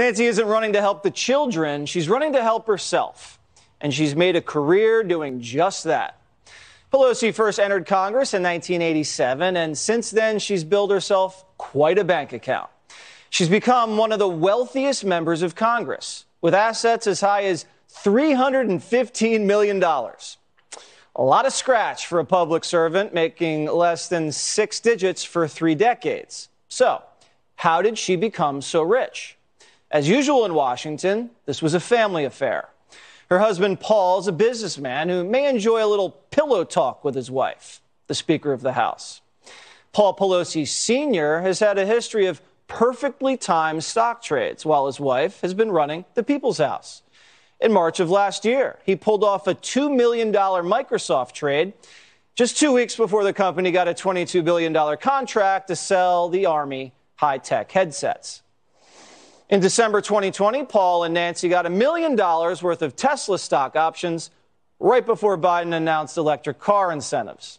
Nancy isn't running to help the children, she's running to help herself. And she's made a career doing just that. Pelosi first entered Congress in 1987, and since then, she's built herself quite a bank account. She's become one of the wealthiest members of Congress, with assets as high as $315 million. A lot of scratch for a public servant making less than six digits for three decades. So, how did she become so rich? As usual in Washington, this was a family affair. Her husband, Paul, is a businessman who may enjoy a little pillow talk with his wife, the Speaker of the House. Paul Pelosi Sr. has had a history of perfectly timed stock trades while his wife has been running the People's House. In March of last year, he pulled off a $2 million Microsoft trade just two weeks before the company got a $22 billion contract to sell the Army high tech headsets. In December 2020, Paul and Nancy got a million dollars worth of Tesla stock options right before Biden announced electric car incentives.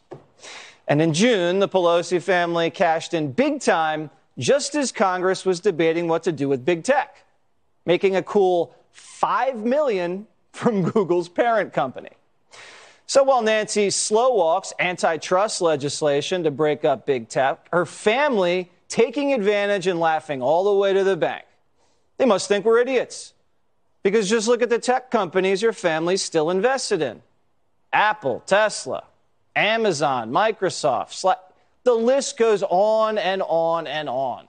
And in June, the Pelosi family cashed in big time just as Congress was debating what to do with big tech, making a cool 5 million from Google's parent company. So while Nancy slow walks antitrust legislation to break up big tech, her family taking advantage and laughing all the way to the bank. They must think we're idiots. Because just look at the tech companies your family's still invested in Apple, Tesla, Amazon, Microsoft, Slack. The list goes on and on and on.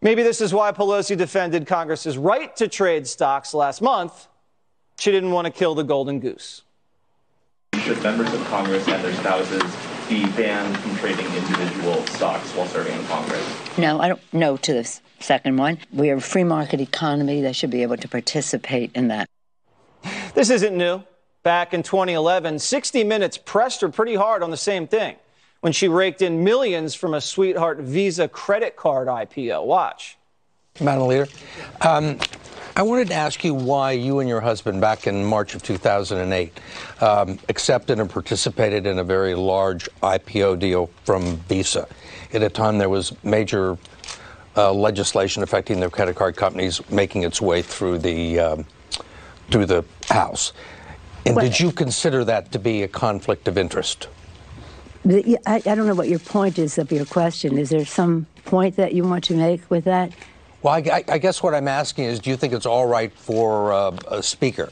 Maybe this is why Pelosi defended Congress's right to trade stocks last month. She didn't want to kill the golden goose. Should members of Congress and their spouses be banned from trading individual stocks while serving in Congress? No, I don't know to this second one. We are a free market economy. They should be able to participate in that. This isn't new. Back in 2011, 60 Minutes pressed her pretty hard on the same thing when she raked in millions from a sweetheart Visa credit card IPO. Watch. Madam Leader, um, I wanted to ask you why you and your husband, back in March of 2008, um, accepted and participated in a very large IPO deal from Visa. At a time there was major uh, legislation affecting the credit card companies making its way through the um, through the House. And well, did you consider that to be a conflict of interest? I, I don't know what your point is of your question. Is there some point that you want to make with that? Well, I, I, guess what I'm asking is, do you think it's all right for uh, a speaker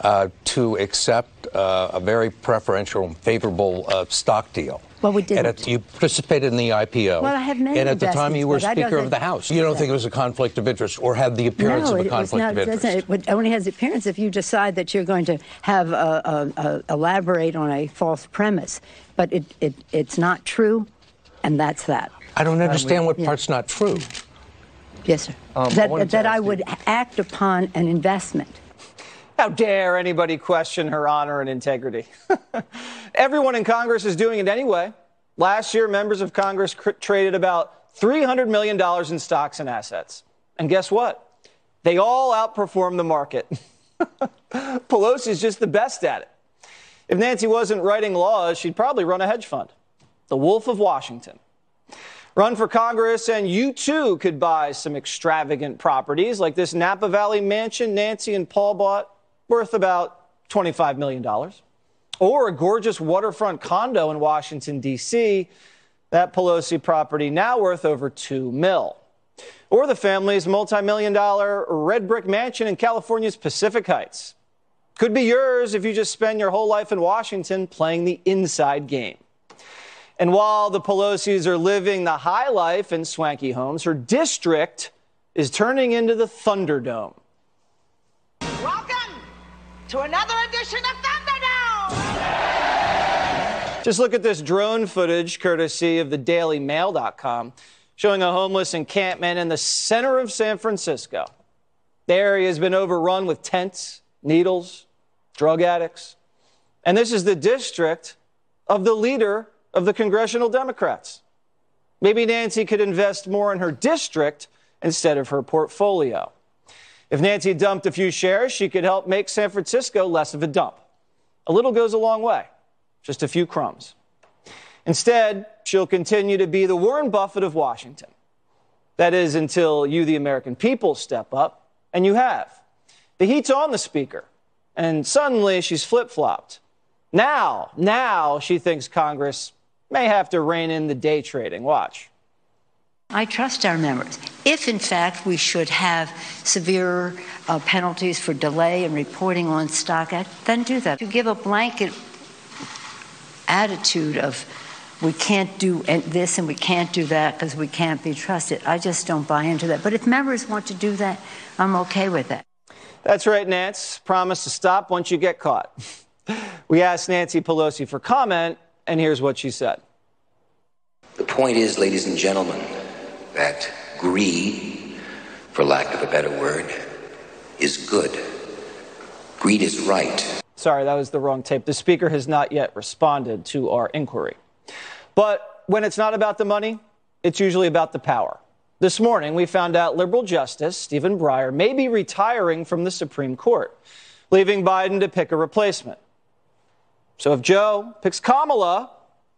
uh, to accept uh, a very preferential and favorable uh, stock deal? Well, we did. And you participated in the IPO. Well, I have many And at the time, you were Speaker of the House. You don't think it was a conflict of interest, or had the appearance no, of a conflict not, of interest? It only has the appearance if you decide that you're going to have a, a, a, elaborate on a false premise. But it, it, it's not true, and that's that. I don't understand what part's not true. Yes, sir. Um, that I that I would act upon an investment. How dare anybody question her honor and integrity? Everyone in Congress is doing it anyway. Last year, members of Congress cr- traded about $300 million in stocks and assets. And guess what? They all outperformed the market. Pelosi's just the best at it. If Nancy wasn't writing laws, she'd probably run a hedge fund. The Wolf of Washington. Run for Congress, and you too could buy some extravagant properties like this Napa Valley mansion Nancy and Paul bought, worth about $25 million. Or a gorgeous waterfront condo in Washington, D.C., that Pelosi property now worth over 2 mil. Or the family's multi-million dollar red brick mansion in California's Pacific Heights. Could be yours if you just spend your whole life in Washington playing the inside game. And while the Pelosi's are living the high life in swanky homes, her district is turning into the Thunderdome. To another edition of Thunderdome! Just look at this drone footage, courtesy of the DailyMail.com, showing a homeless encampment in the center of San Francisco. The area has been overrun with tents, needles, drug addicts. And this is the district of the leader of the congressional Democrats. Maybe Nancy could invest more in her district instead of her portfolio. If Nancy dumped a few shares, she could help make San Francisco less of a dump. A little goes a long way, just a few crumbs. Instead, she'll continue to be the Warren Buffett of Washington. That is, until you, the American people, step up, and you have. The heat's on the speaker, and suddenly she's flip flopped. Now, now she thinks Congress may have to rein in the day trading. Watch. I trust our members. If, in fact, we should have severe uh, penalties for delay in reporting on stock, Act, then do that. To give a blanket attitude of we can't do this and we can't do that because we can't be trusted, I just don't buy into that. But if members want to do that, I'm okay with that. That's right, Nance. Promise to stop once you get caught. we asked Nancy Pelosi for comment, and here's what she said. The point is, ladies and gentlemen, that greed, for lack of a better word, is good. Greed is right. Sorry, that was the wrong tape. The speaker has not yet responded to our inquiry. But when it's not about the money, it's usually about the power. This morning, we found out liberal justice Stephen Breyer may be retiring from the Supreme Court, leaving Biden to pick a replacement. So if Joe picks Kamala,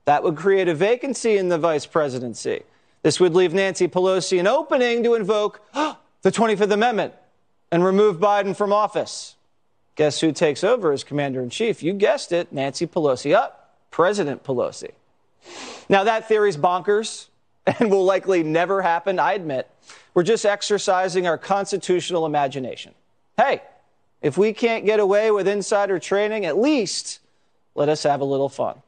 that would create a vacancy in the vice presidency. This would leave Nancy Pelosi an opening to invoke the 25th Amendment and remove Biden from office. Guess who takes over as commander in chief? You guessed it, Nancy Pelosi. Up, President Pelosi. Now, that theory's bonkers and will likely never happen, I admit. We're just exercising our constitutional imagination. Hey, if we can't get away with insider trading, at least let us have a little fun.